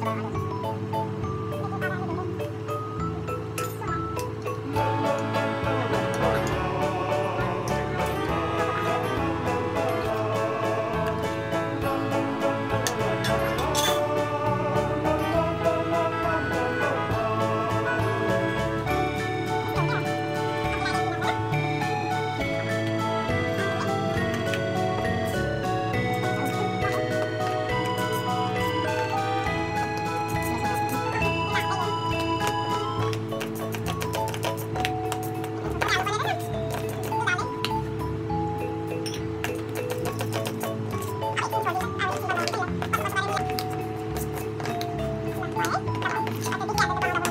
Gracias. 僕もあんまりな。